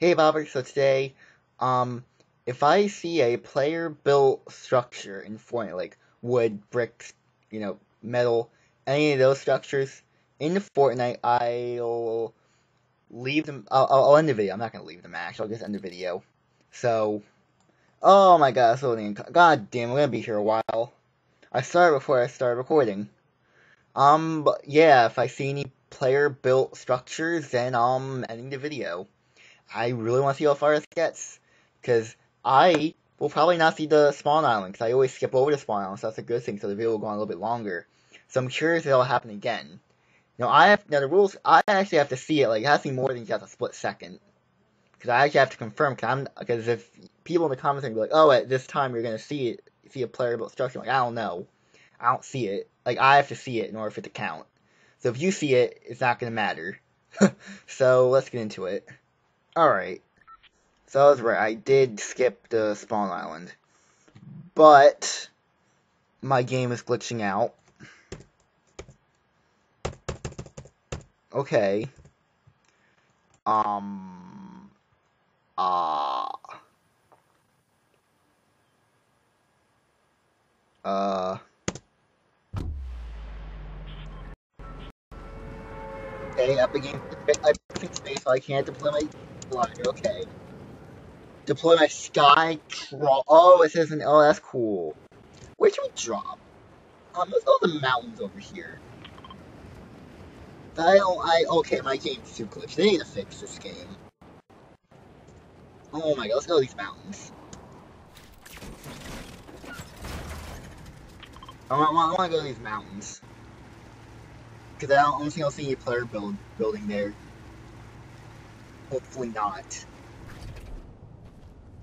Hey Bobber, so today, um, if I see a player built structure in Fortnite, like wood, bricks, you know, metal, any of those structures in Fortnite, I'll leave them, I'll, I'll end the video. I'm not gonna leave the match, I'll just end the video. So, oh my god, so god damn, I'm gonna be here a while. I started before I started recording. Um, but yeah, if I see any player built structures, then I'm ending the video. I really want to see how far this gets. Because I will probably not see the spawn island, because I always skip over the spawn island, so that's a good thing, so the video will go on a little bit longer. So I'm curious if it'll happen again. Now, I have, now the rules, I actually have to see it, like, it has to be more than just a split second. Because I actually have to confirm, because I'm, because if people in the comments are be like, oh, at this time you're going to see it, see a player built structure, like, I don't know. I don't see it. Like, I have to see it in order for it to count. So if you see it, it's not going to matter. so let's get into it. Alright. So I was right. I did skip the spawn island. But my game is glitching out. Okay. Um. Ah. Uh. uh Okay, up again. I space, so I can't deploy my Okay. Deploy my sky crawl. Oh, it says an. Oh, that's cool. Where should we drop? Um, let's go to the mountains over here. I don't. I okay. My game's too glitched. They need to fix this game. Oh my god. Let's go to these mountains. I want, I want to go to these mountains. Because I don't, think I'll see any player build building there. Hopefully not.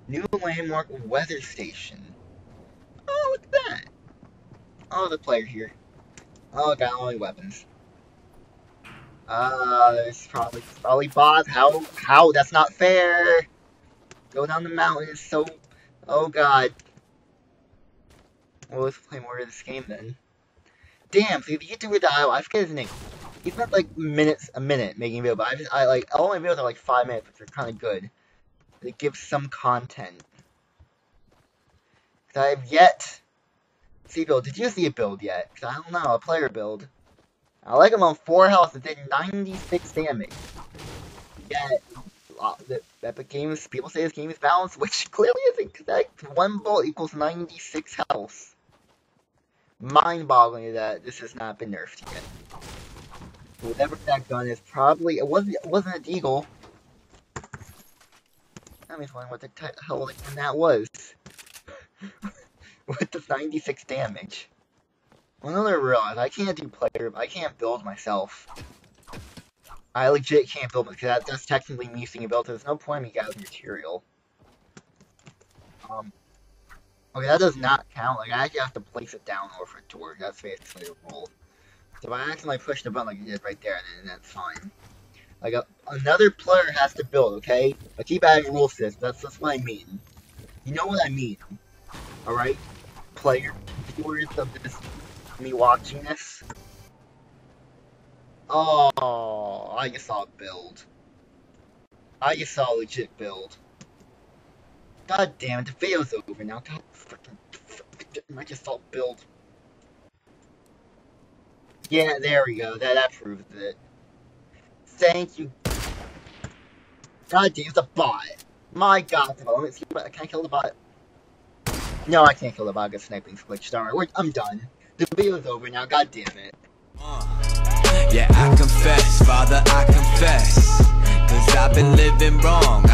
New landmark weather station. Oh, look at that. Oh, the player here. Oh, got only weapons. Uh, there's probably probably bots. How? How? That's not fair. Go down the mountain is so. Oh God. Well, let's play more of this game then. Damn, so if you get to Dial, I forget his name. He spent like minutes, a minute making a video, but I just, I like, all my videos are like five minutes, which are kind of good. It gives some content. Cause I have yet see build. Did you see a build yet? Cause I don't know, a player build. I like him on 4 health and did 96 damage. Yet, uh, the Epic Games, people say this game is balanced, which clearly isn't, because one bullet equals 96 health mind-boggling that this has not been nerfed yet. Whatever that gun is, probably it wasn't. It wasn't a deagle. I'm just wondering what the hell that was. With the 96 damage. I realize I can't do player. I can't build myself. I legit can't build because that, that's technically me seeing a build. There's no point in me gathering material. Um, Okay, that does not count. Like, I actually have to place it down or for it to work. That's basically the rule. So I accidentally push the button like you did right there, then that's fine. Like, a, another player has to build, okay? I keep adding rules to this. That's, that's what I mean. You know what I mean. Alright? Player, viewers of this, me watching this. Oh, I just saw build. I just saw legit build. God damn it, the video's over now. God freaking, I just saw build. Yeah, there we go. That, that proves it. Thank you. God damn, it's a bot. My god, me see, I kill the bot? No, I can't kill the bot. I got sniping glitched. Alright, I'm done. The video's over now. God damn it. Yeah, I confess, Father, I confess. Cause I've been living wrong.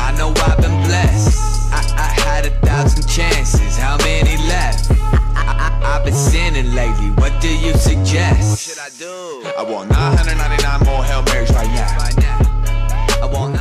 been sinning lately. What do you suggest? What should I do? I want 999 more Hail Marys right now. Right now. I want